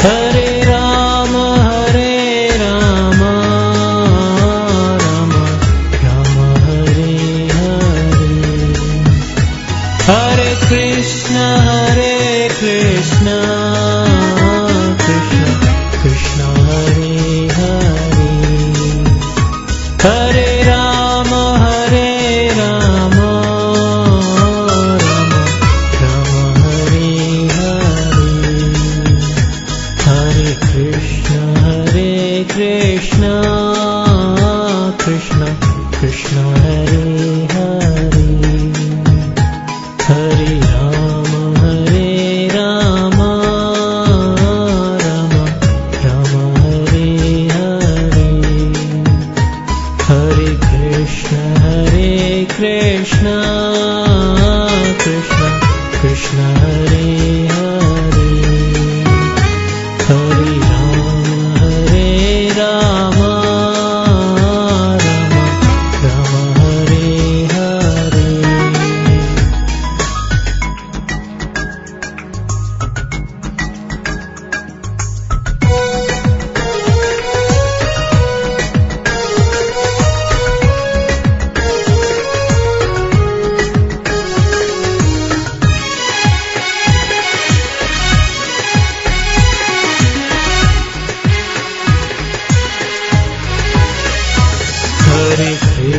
Tare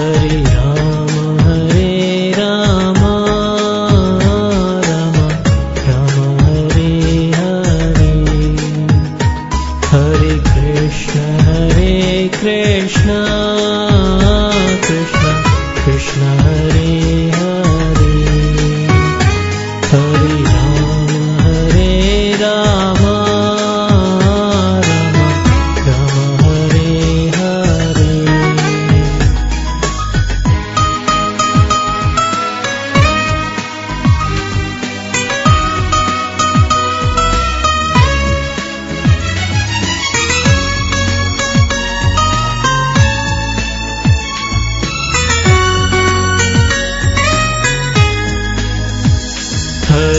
हरिया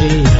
रे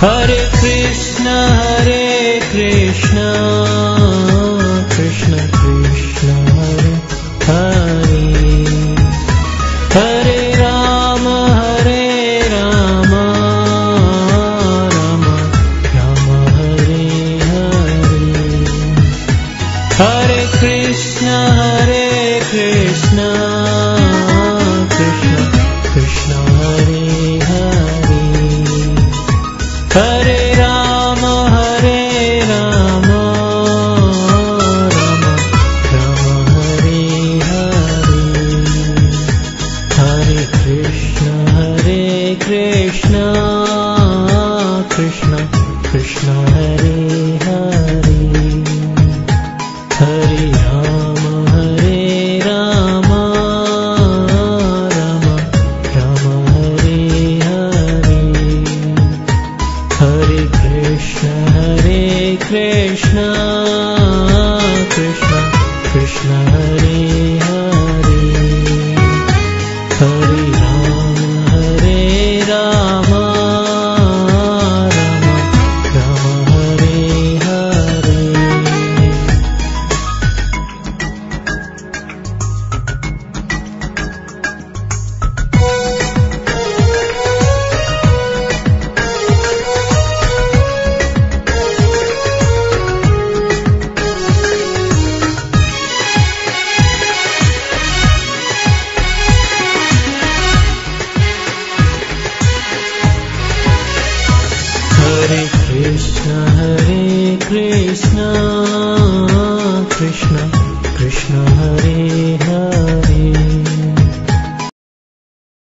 हरे कृष्ण हरे कृष्ण। कृष्ण कृष्ण हरे हरे